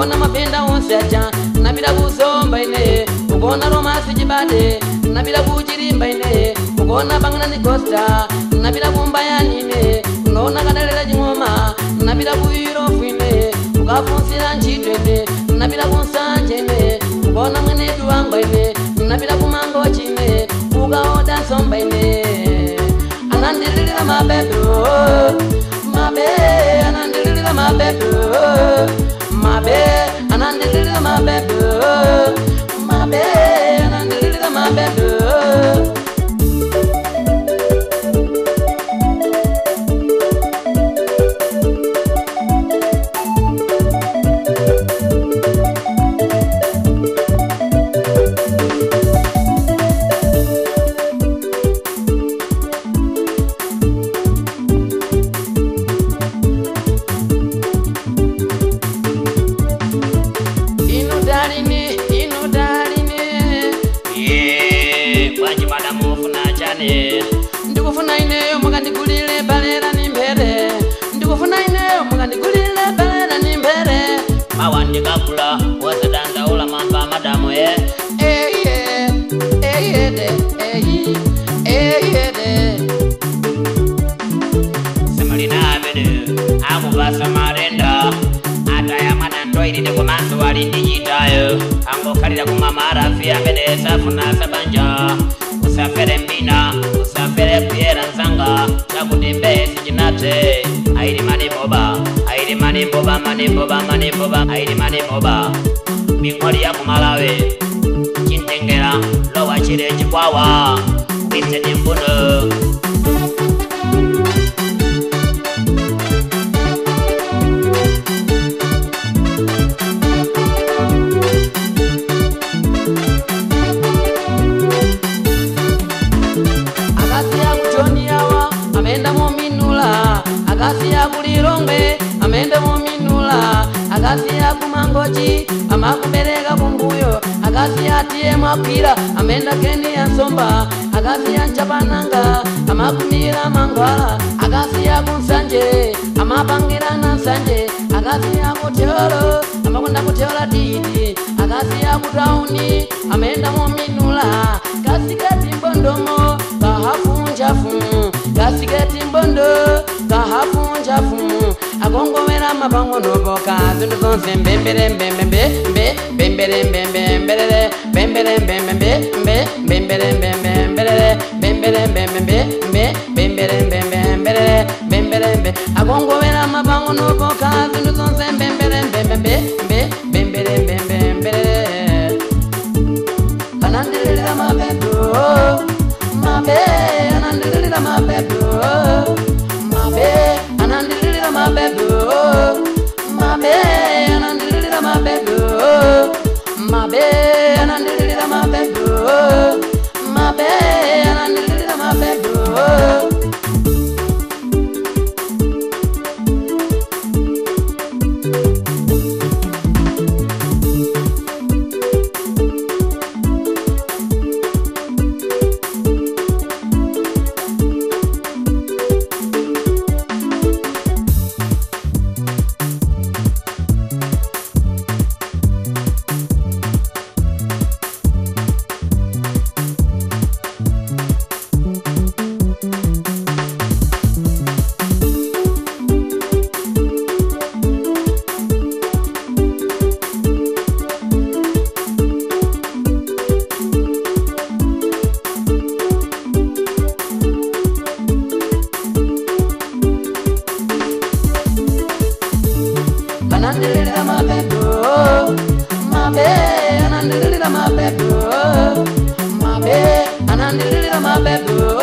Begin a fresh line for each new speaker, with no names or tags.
ubona mapenda onse aja nabila kuzomba ine ubona romasi jibade nabila kujilimba ine ubona bangana nikosta nabila kumbayani ine unaona kadalela jing'oma nabila kuirofu ine ukafunsila ncitwe ine nabila kunsanje ine ubona mwenetu wangwa ine nabila kumangochi ine ukaoda nsomba ine anandililila mabebo mabe anandililila mabebo better.
nyimala mufuna chane
ndikufuna ineyo mukandigulile balela ni mphere ndikufuna ineyo mukandigulile balela ni mphere
mawa ndikagula wazidandaula mamba madamu ye
e e, e
akubasamalenda ataya mwana ntoyilide kumanzo wali ndichitayo angokhalira kumwa marafi amene safuna sabanja boba mane boba mane boba aire mane boba mikwari ya kumalawe chintengera lowa chire chikwawa kwitene mbuno
akafira kumangoji pamakubereka kumbuyo akafira tiye mwakwira amenda keni yansomba akafira nchapananga amakumira mangwala akafira kunsanje amapangirana nsanje akafira kuteolo amakwenda kuteola diiti akafira kutauni amenda mominula kasiketi mbondomo kahafunjafu kasiketi mbondo kahafunjafu akongomera mabangonoboka zindu zonse mbembere mbembembe mbe mbembere mbembemberere mbembere mbembembe mbe mbembere mbembemberere mbembere mbembembe mbe mbembere mbembemberere mbembere mbe akongomera mabangonoboka zindu zonse
I'm my and little my mabe bro